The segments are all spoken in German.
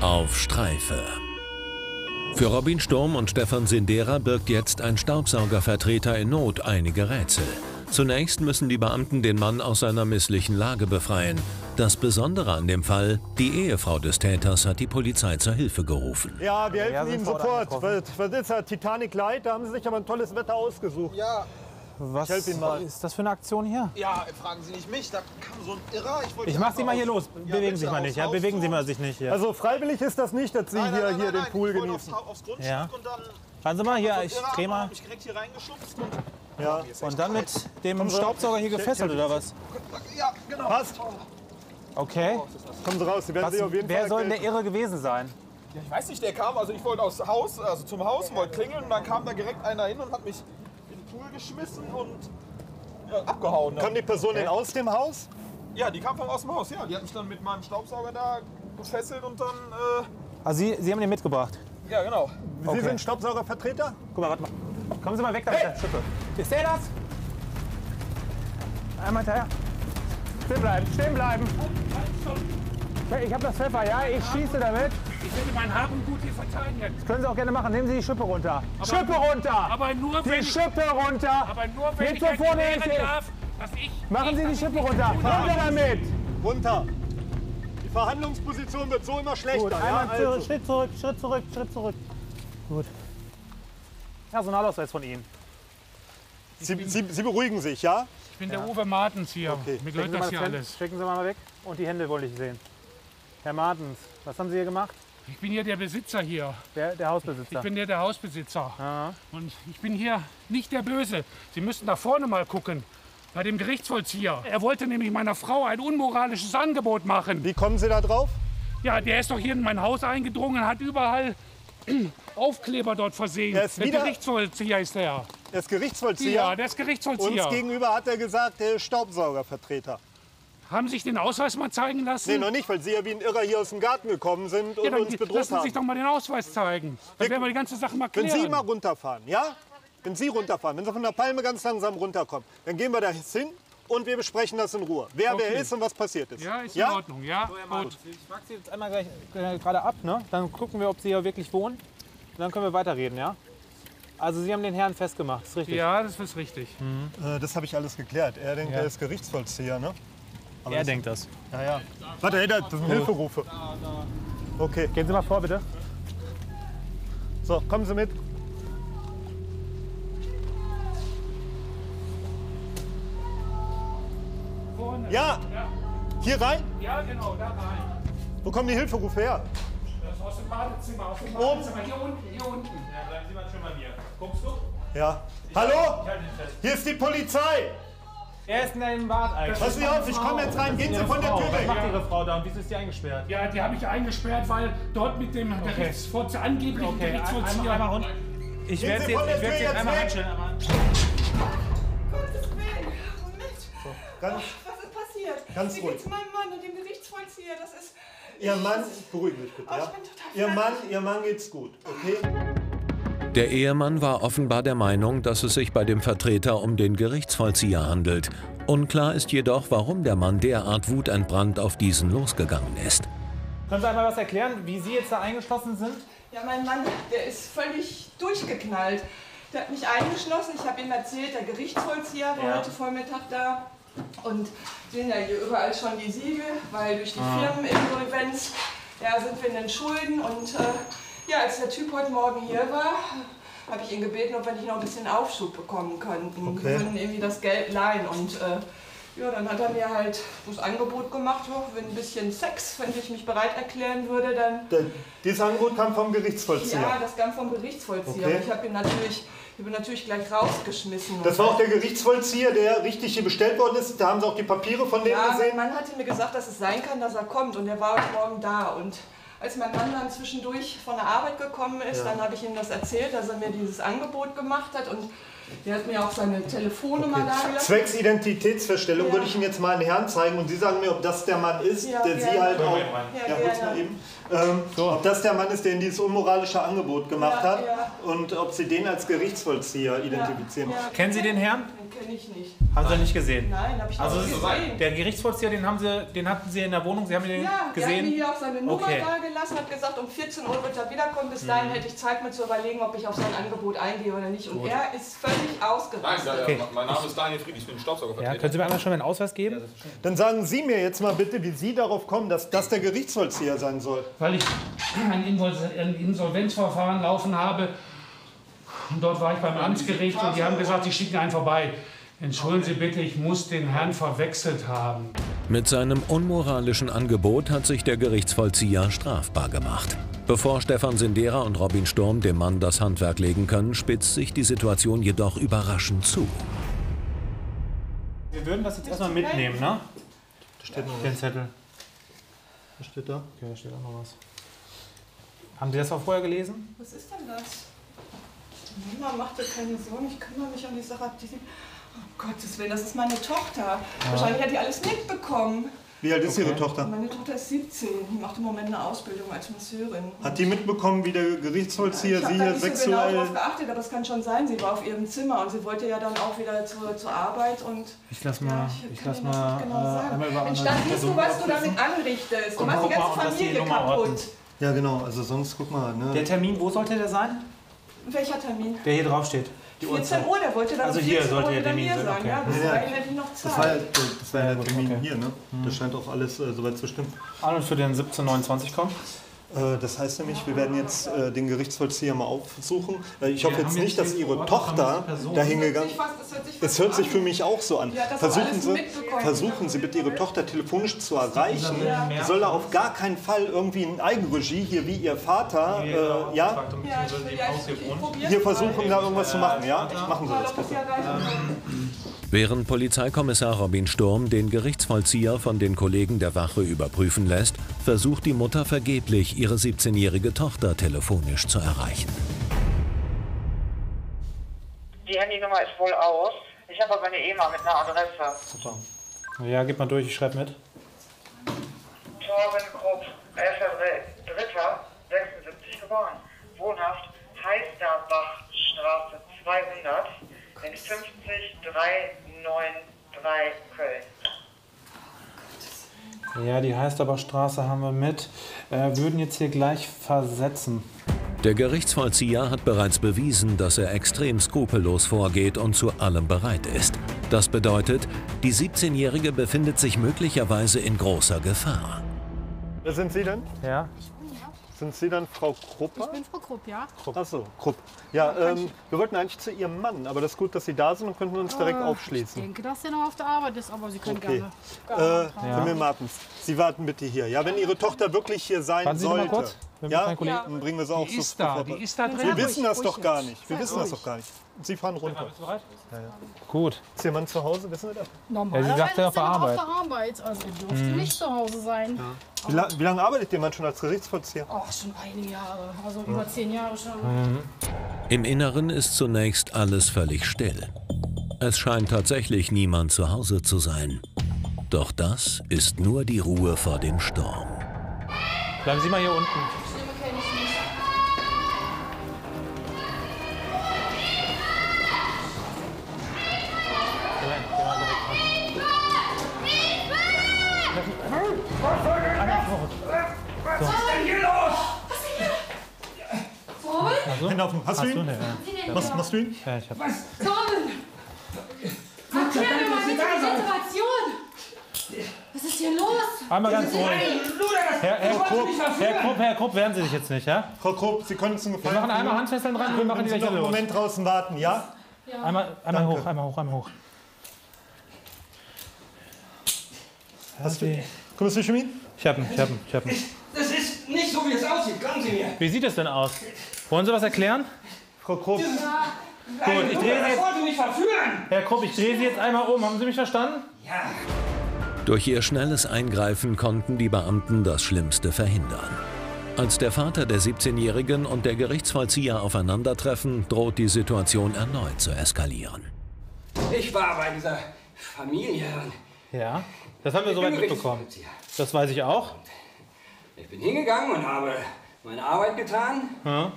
Auf Streife. Für Robin Sturm und Stefan Sindera birgt jetzt ein Staubsaugervertreter in Not einige Rätsel. Zunächst müssen die Beamten den Mann aus seiner misslichen Lage befreien. Das Besondere an dem Fall, die Ehefrau des Täters hat die Polizei zur Hilfe gerufen. Ja, wir helfen Ja, vor sofort. Ort Was, was ist das? Titanic Light? Da haben Sie sich aber ein tolles Wetter ausgesucht. Ja, Was Ich helf Ihnen mal. ist das für eine Aktion hier? ja, fragen Sie nicht mich, da kam so ein Irrer. Ich, wollte Ich mach Sie mal hier los. auf- Bewegen Sie sich mal nicht. Ja, Haus bewegen Sie mal sich nicht hier. Also freiwillig ist das nicht, dass Sie Nein, hier, nein, nein, hier den nein, Pool ich genießen. Aufs, aufs Grundstück Ja. und dann Fahren Sie mal hier, ich Irrer dreh und mal. mich direkt hier reingeschubst und Ja. Und dann mit dem Staubsauger hier gefesselt oder was? ja, genau. Passt. Okay. Kommen Sie raus. Sie werden Was, sich auf jeden wer Fall soll denn der. Irre gewesen sein? Ja, ich weiß nicht, der kam, also ich wollte aus Haus, also zum Haus, wollte klingeln und dann kam da direkt einer hin und hat mich den Pool geschmissen und ja, abgehauen. Ne? Kam die Person denn aus dem Haus? Ja, die kam von aus dem Haus, ja. Die hat mich dann mit meinem Staubsauger da gefesselt und dann, äh, Also Sie, Sie haben den mitgebracht. ja genau. Sie Okay. sind Staubsaugervertreter? Guck mal, warte mal. Kommen Sie mal weg da mit der Schippe. Ist der das? Einmal hinterher. Stehen bleiben, stehen bleiben. Ich habe das Pfeffer, ja? Ich schieße damit. Ich werde mein Hab und Gut hier verteidigen. Das können Sie auch gerne machen. Nehmen Sie die Schippe runter. Schippe runter! Aber nur, Die wenn ich, Schippe runter! aber nur, wenn Geht ich so darf, dass ich... Machen Sie die Schippe runter! Runter damit! Runter. Die Verhandlungsposition wird so immer schlechter. Gut, ja? einmal zurück, also. Schritt zurück, Schritt zurück, Schritt zurück. Gut. Personalausweis von Ihnen. Sie, Sie, Sie beruhigen sich, ja? Ich bin der Uwe Martens hier. Okay. Mir Schicken gehört Sie, mal das hier alles. schicken Sie mal weg. Und die Hände wollte ich sehen. Herr Martens, was haben Sie hier gemacht? Ich bin hier der Besitzer hier. Der, der Hausbesitzer. Ich bin hier der Hausbesitzer. Aha. Und ich bin hier nicht der Böse. Sie müssten da vorne mal gucken. Bei dem Gerichtsvollzieher. Er wollte nämlich meiner Frau ein unmoralisches Angebot machen. Wie kommen Sie da drauf? Ja, der ist doch hier in mein Haus eingedrungen, hat überall Aufkleber dort versehen. Er der wieder- Gerichtsvollzieher ist der. Er ist Gerichtsvollzieher. Ja, der ist Uns Gerichtsvollzieher. gegenüber hat er gesagt, er ist Staubsaugervertreter. Haben Sie sich den Ausweis mal zeigen lassen? Nee, noch nicht, weil Sie ja wie ein Irrer hier aus dem Garten gekommen sind und ja, dann uns bedroht lassen Sie haben. sich doch mal den Ausweis zeigen. Dann werden wir die ganze Sache mal Wenn klären. Sie mal runterfahren, ja? Wenn Sie runterfahren, wenn Sie von der Palme ganz langsam runterkommen, dann gehen wir da hin und wir besprechen das in Ruhe. Wer wer Okay. ist und was passiert ist. ja, ist in ja? Ordnung. Ja, gut. Ich frage Sie jetzt einmal gleich äh, gerade ab, ne? Dann gucken wir, ob Sie hier wirklich wohnen. Und dann können wir weiterreden, ja? Also Sie haben den Herrn festgemacht, ist richtig? Ja, das ist richtig. Äh, das habe ich alles geklärt. Er denkt, er ist Gerichtsvollzieher, ne? Er denkt das. Ja, ja. Warte, hey, das sind Hilferufe. Okay, Gehen Sie mal vor, bitte. so, kommen Sie mit. Vorne. Ja, Ja, hier rein. ja, genau, da rein. Wo kommen die Hilferufe her? Das ist aus dem Badezimmer, aus dem Oben. Badezimmer. Hier unten, hier unten. Ja, bleiben Sie mal schön bei mir. Guckst du? Ja. Hallo? halte fest. Hier ist die Polizei. Er ist in deinem Bad eigentlich. Passen Sie auf, ich komme jetzt rein. Gehen Sie von der Tür Was weg. macht Ihre Frau da und wieso ist die eingesperrt? Ja, die habe ich eingesperrt, weil dort mit dem Gerichtsvollzieher, angeblichen Okay, ein- einmal, Gerichtsvollzieher... einmal runter. Ich Gehen werde Sie jetzt, von der ich werde Tür jetzt jetzt einmal weg. einstellen. Aber Gottes Willen. Moment. Ganz, Was ist passiert? Ganz Wie ruhig. geht's meinem Mann und dem Gerichtsvollzieher? Das ist. Ihr Mann, beruhigen Sie sich bitte, Oh, ich ja? bin total Ihr Mann. Ihr Mann geht's gut, okay? Der Ehemann war offenbar der Meinung, dass es sich bei dem Vertreter um den Gerichtsvollzieher handelt. Unklar ist jedoch, warum der Mann derart wutentbrannt auf diesen losgegangen ist. Können Sie einmal was erklären, wie Sie jetzt da eingeschlossen sind? Ja, mein Mann, der ist völlig durchgeknallt. Der hat mich eingeschlossen. Ich habe ihm erzählt, der Gerichtsvollzieher war Ja. heute Vormittag da. Und sehen ja hier überall schon die Siegel, weil durch die Firmeninsolvenz ja, sind wir in den Schulden. Und äh, ja, als der Typ heute Morgen hier war, habe ich ihn gebeten, ob wir nicht noch ein bisschen Aufschub bekommen könnten. Okay. Wir würden irgendwie das Geld leihen. Und äh, ja, dann hat er mir halt das Angebot gemacht, ja, wenn ein bisschen Sex, wenn ich mich bereit erklären würde, dann Der, dieses Angebot kam vom Gerichtsvollzieher. ja, das kam vom Gerichtsvollzieher. Okay. Ich habe ihn natürlich, ich bin natürlich gleich rausgeschmissen. Das war auch der Gerichtsvollzieher, der richtig hier bestellt worden ist. Da haben Sie auch die Papiere von dem ja, mein gesehen. Mann hatte mir gesagt, dass es sein kann, dass er kommt. Und er war heute Morgen da. Und als mein Mann dann zwischendurch von der Arbeit gekommen ist, dann habe ich ihm das erzählt, dass er mir dieses Angebot gemacht hat. Und Der hat mir auch seine Telefonnummer da gelassen. Zwecks Identitätsfeststellung Ja. würde ich Ihnen jetzt mal einen Herrn zeigen und Sie sagen mir, ob das der Mann ist, Ja, der Sie gerne. halt auch. Ja, Ja, mal eben. Ähm, Ob das der Mann ist, der Ihnen dieses unmoralische Angebot gemacht Ja, hat ja. und ob Sie den als Gerichtsvollzieher identifizieren. Ja, Kennen Sie den Herrn? Den kenne ich nicht. Haben Sie nicht gesehen? Nein, habe ich Also nicht gesehen. der Gerichtsvollzieher, den, haben Sie, den hatten Sie in der Wohnung, Sie haben den Ja, der hat mir gesehen? hier auch seine Nummer Okay. da gelassen, hat gesagt, um 14 Uhr wird er wiederkommen. Bis dahin hätte ich Zeit, mir zu überlegen, ob ich auf sein Angebot eingehe oder nicht. Und er ist völlig Nein, ausgerastet. da, Okay. mein Name ist Daniel Fried, ich bin Ja, Staubsaugervertreter. können Sie mir einmal schon einen Ausweis geben? Dann sagen Sie mir jetzt mal bitte, wie Sie darauf kommen, dass das der Gerichtsvollzieher sein soll. weil ich ein Insolvenzverfahren laufen habe. Und dort war ich beim Amtsgericht und die haben gesagt, die schicken einen vorbei. Entschuldigen Sie bitte, ich muss den Herrn verwechselt haben. Mit seinem unmoralischen Angebot hat sich der Gerichtsvollzieher strafbar gemacht. Bevor Stefan Sindera und Robin Sturm dem Mann das Handwerk legen können, spitzt sich die Situation jedoch überraschend zu. Wir würden das jetzt erstmal mitnehmen, ne? Da steht noch Den Zettel. was. steht da? Okay, da steht auch noch was. Haben Sie das auch vorher gelesen? Was ist denn das? Mama, mach dir keine Sorgen, ich kümmere mich um die Sache. Die, oh Gottes Willen, das ist meine Tochter. Wahrscheinlich hat die alles mitbekommen. Wie alt ist Ihre Tochter? Meine Tochter ist 17, die macht im Moment eine Ausbildung als Masseurin. Hat die mitbekommen, wie der Gerichtsvollzieher ich habe Sie hier nicht so genau sexuell... drauf geachtet, aber es kann schon sein, sie war auf ihrem Zimmer und sie wollte ja dann auch wieder zur, zur Arbeit und Ich lass ja, mal, ich, ich kann lass mal genau äh, sagen. einmal über Mensch, dann siehst du, was du damit anrichtest. Du Und machst die ganze Familie kaputt. Ja genau, also sonst guck mal. Ne? Der Termin, wo sollte der sein? Welcher Termin? Der hier drauf steht. Die 14 Uhrzeit. Uhr, der wollte dann Also um hier 14 sollte Uhr der wieder hier sein, sein. okay. Ja, bis Ja, ja. dahin hätte ich noch Das war, ja, Zeit. das war ja der Termin okay. hier, ne? Das scheint auch alles äh, soweit zu stimmen. An und für den 1729 kommen. Äh, das heißt nämlich, wir werden jetzt äh, den Gerichtsvollzieher mal aufsuchen. Äh, ich hoffe jetzt nicht, dass Ihre Tochter dahin gegangen sich, Es hört sich für mich auch so an. Versuchen Sie, versuchen Sie bitte Ihre Tochter telefonisch zu erreichen. Soll er auf gar keinen Fall irgendwie in Eigenregie, hier wie Ihr Vater, äh, ja, hier versuchen, da irgendwas zu machen, ja? Machen Sie das sie bitte. kann. Während Polizeikommissar Robin Sturm den Gerichtsvollzieher von den Kollegen der Wache überprüfen lässt, versucht die Mutter vergeblich, ihre 17-jährige Tochter telefonisch zu erreichen. Die Handynummer ist wohl aus. Ich habe aber eine EMA mit einer Adresse. Super. Ja, gib mal durch, ich schreibe mit. Torben Krupp, 11.3.76 geboren. Wohnhaft Heisterbachstraße 200, links 50 393 Köln. Ja, die Heisterbachstraße haben wir mit. Äh, würden jetzt hier gleich versetzen. Der Gerichtsvollzieher hat bereits bewiesen, dass er extrem skrupellos vorgeht und zu allem bereit ist. Das bedeutet, die 17-Jährige befindet sich möglicherweise in großer Gefahr. Wer sind Sie denn? Ja? Sind Sie dann Frau Krupper? Ich bin Frau Krupp, ja. Achso, Krupp. Ja, ähm, wir wollten eigentlich zu Ihrem Mann, aber das ist gut, dass Sie da sind und könnten uns direkt Äh, Ich aufschließen. denke, dass der noch auf der Arbeit ist, aber Sie können Okay. gerne. Äh, Himmel Martens, Sie warten bitte hier. Ja, wenn Ihre Tochter wirklich hier sein Warten Sie noch mal sollte, kurz. Wir müssen ja, Kollegen- dann bringen wir sie auch Die ist da, sofort. die ist da Wir drin. wissen das doch gar nicht. Wir wissen das doch gar nicht. Sie fahren runter. Gut. Ist Ihr Mann zu Hause? Wissen Sie das? Normalerweise sagt ja auf ist er der noch Arbeit. auf der Arbeit. Also er dürfte nicht zu Hause sein. Wie, la wie lange arbeitet Ihr Mann schon als Gerichtsvollzieher? Ach, schon einige Jahre. Also über zehn Jahre schon. Im Inneren ist zunächst alles völlig still. Es scheint tatsächlich niemand zu Hause zu sein. Doch das ist nur die Ruhe vor dem Sturm. Bleiben Sie mal hier unten. Auf dem- Hast du Hast du ihn? ne? Ja. Machst, machst du ihn? ja, ich hab. Torben! Erklär mir mal bitte die Situation! Was ist hier los? Einmal ganz ruhig. Herr, Herr, Krupp, Herr Krupp, Herr Krupp, wehren Sie sich jetzt nicht, ja? Frau Krupp, Sie können uns einen Wir Gefallen machen einmal. Handfesseln dran, wir machen die Sie gleich noch einen los. Moment draußen warten, ja? Einmal, einmal hoch, einmal hoch, einmal hoch. Hast du? Kümmerst du dich um ihn? Ich hab ihn, ich hab ihn, ich hab ihn. Das ist nicht so, wie es aussieht. Glauben Sie mir. Wie sieht es denn aus? Wollen Sie was erklären? Frau Krupp, Gut, ich drehe Sie Das jetzt. wollte mich verführen. Herr Krupp, ich drehe Sie jetzt einmal um. Haben Sie mich verstanden? Durch ihr schnelles Eingreifen konnten die Beamten das Schlimmste verhindern. Als der Vater der 17-Jährigen und der Gerichtsvollzieher aufeinandertreffen, droht die Situation erneut zu eskalieren. Ich war bei dieser Familie Ja, das haben wir soweit mitbekommen. Das weiß ich auch. ich bin hingegangen und habe meine Arbeit getan. Ja.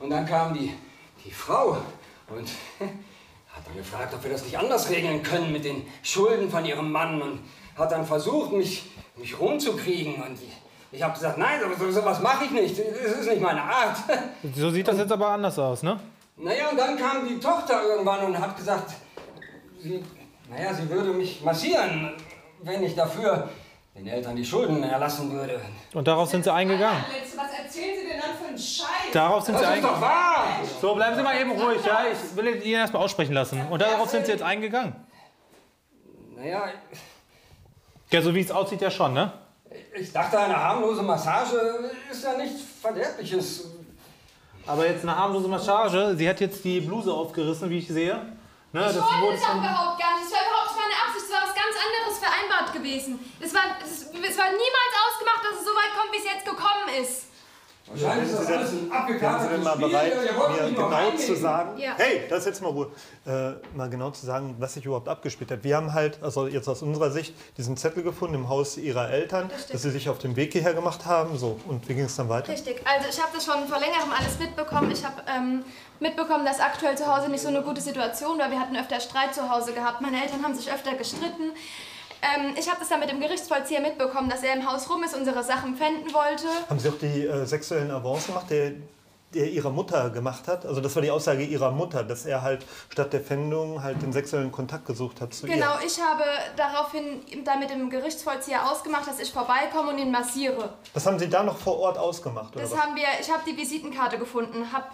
Und dann kam die, die Frau und hat dann gefragt, ob wir das nicht anders regeln können mit den Schulden von ihrem Mann und hat dann versucht, mich, mich rumzukriegen. Und ich, ich habe gesagt, nein, so, so was mache ich nicht. Das ist nicht meine Art. So sieht das jetzt aber anders aus, ne? Naja, und dann kam die Tochter irgendwann und hat gesagt, sie, naja, sie würde mich massieren, wenn ich dafür den Eltern die Schulden erlassen würde. Und darauf sind sie eingegangen. Was erzählen Sie denn dann für einen Scheiß? Darauf sind Das sie ist doch eingegangen. wahr! So, bleiben Sie mal eben ruhig, ja? Ich will Ihnen erstmal aussprechen lassen. Und darauf sind Sie jetzt eingegangen. Naja, Ja, so wie es aussieht, ja schon, ne? ich dachte, eine harmlose Massage ist ja nichts Verderbliches. Aber jetzt eine harmlose Massage. Sie hat jetzt die Bluse aufgerissen, wie ich sehe. Ne, das Ich wollte wurde es schon- überhaupt gar nicht. Es war überhaupt nicht meine Absicht. Es war was ganz anderes vereinbart gewesen. Es war, es, es war niemals ausgemacht, dass es so weit kommt, wie es jetzt gekommen ist. Wahrscheinlich ist das alles ein abgekartetes denn mal Spiel. bereit, mir genau zu sagen, Ja. hey, das ist jetzt mal Ruhe, äh, mal genau zu sagen, was sich überhaupt abgespielt hat. Wir haben halt, also jetzt aus unserer Sicht, diesen Zettel gefunden im Haus Ihrer Eltern, dass Sie sich auf den Weg hierher gemacht haben. So, und wie ging es dann weiter? Richtig. Also ich habe das schon vor längerem alles mitbekommen. Ich habe ähm, mitbekommen, dass aktuell zu Hause nicht so eine gute Situation war. Wir hatten öfter Streit zu Hause gehabt. Meine Eltern haben sich öfter gestritten. Ähm, ich habe das dann mit dem Gerichtsvollzieher mitbekommen, dass er im Haus rum ist, unsere Sachen pfänden wollte. Haben Sie auch die äh, sexuellen Avancen gemacht, der, der Ihrer Mutter gemacht hat? Also das war die Aussage Ihrer Mutter, dass er halt statt der Pfändung halt den sexuellen Kontakt gesucht hat zu Genau, ihr. ich habe daraufhin dann mit dem Gerichtsvollzieher ausgemacht, dass ich vorbeikomme und ihn massiere. Das haben Sie da noch vor Ort ausgemacht, oder Das was? haben wir, ich habe die Visitenkarte gefunden, habe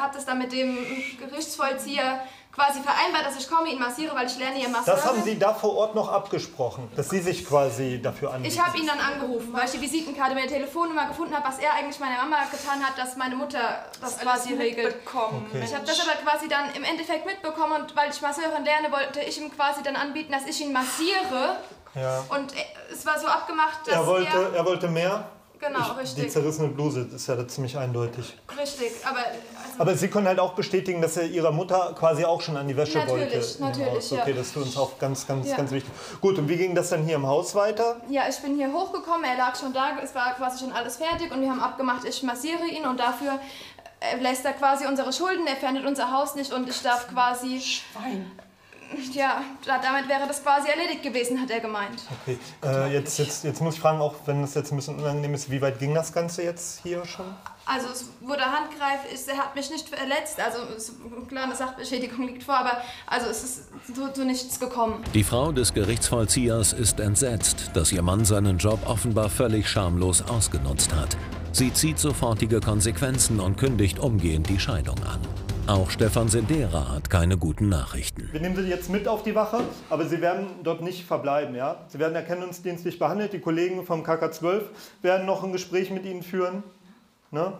hab das dann mit dem Gerichtsvollzieher quasi vereinbart, dass ich komme, ihn massiere, weil ich lerne hier Massage. Das haben Sie da vor Ort noch abgesprochen, dass Sie sich quasi dafür anbieten. Ich habe ihn dann angerufen, weil ich die Visitenkarte mit der Telefonnummer gefunden habe, was er eigentlich meiner Mama getan hat, dass meine Mutter das quasi regelt. Mitbekommen. Okay. Ich habe das aber quasi dann im Endeffekt mitbekommen und weil ich Masseurin lerne, wollte ich ihm quasi dann anbieten, dass ich ihn massiere. ja. Und äh, es war so abgemacht, dass Er wollte, er wollte mehr. Genau, Die richtig. zerrissene Bluse, das ist ja ziemlich eindeutig. Richtig, aber Aber Sie können halt auch bestätigen, dass er Ihrer Mutter quasi auch schon an die Wäsche Natürlich, wollte. dem natürlich, Haus. Okay, ja. das ist für uns auch ganz, ganz, Ja. ganz wichtig. Gut, und wie ging das dann hier im Haus weiter? Ja, ich bin hier hochgekommen, er lag schon da, es war quasi schon alles fertig und wir haben abgemacht, ich massiere ihn und dafür äh, lässt er quasi unsere Schulden, er pfändet unser Haus nicht und ich darf quasi... Schwein. Ja, da- damit wäre das quasi erledigt gewesen, hat er gemeint. Okay, äh, jetzt, jetzt, jetzt muss ich fragen, auch wenn das jetzt ein bisschen unangenehm ist, wie weit ging das Ganze jetzt hier schon? Also es wurde Handgreif, ist, er hat mich nicht verletzt, also es, klar, eine Sachbeschädigung liegt vor, aber also es ist zu, zu nichts gekommen. Die Frau des Gerichtsvollziehers ist entsetzt, dass ihr Mann seinen Job offenbar völlig schamlos ausgenutzt hat. Sie zieht sofortige Konsequenzen und kündigt umgehend die Scheidung an. Auch Stefan Sendera hat keine guten Nachrichten. Wir nehmen Sie jetzt mit auf die Wache, aber Sie werden dort nicht verbleiben. Ja? Sie werden erkennungsdienstlich behandelt. Die Kollegen vom KK12 werden noch ein Gespräch mit Ihnen führen. Ne?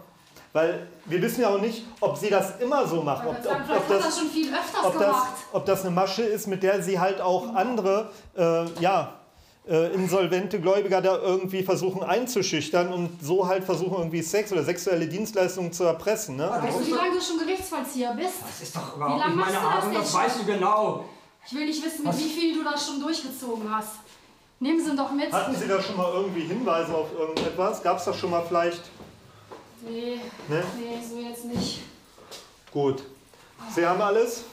Weil wir wissen ja auch nicht, ob Sie das immer so machen. Ob, ob, ob, das, schon viel öfters ob, das, gemacht. ob das eine Masche ist, mit der Sie halt auch andere äh, ja, äh, insolvente Gläubiger da irgendwie versuchen einzuschüchtern und so halt versuchen, irgendwie Sex oder sexuelle Dienstleistungen zu erpressen. Ne? Weißt du, wie lange du schon Gerichtsvollzieher bist? Das ist doch überhaupt nicht meine Art das das weißt du genau. Ich will nicht wissen, mit wie viel du das schon durchgezogen hast. Nehmen Sie ihn doch mit. Hatten Sie da schon mal irgendwie Hinweise auf irgendetwas? Gab es das schon mal vielleicht? Nee, Ne? nee, so jetzt nicht. Gut. Sie haben alles?